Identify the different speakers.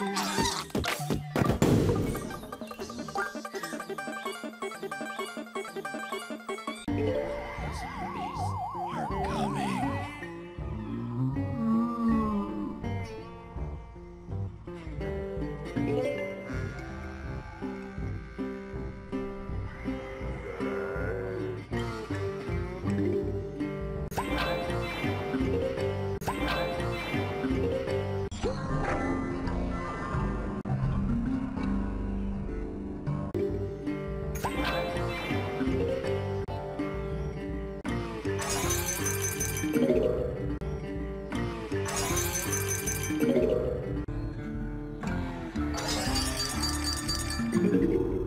Speaker 1: 嗯。
Speaker 2: Thank you.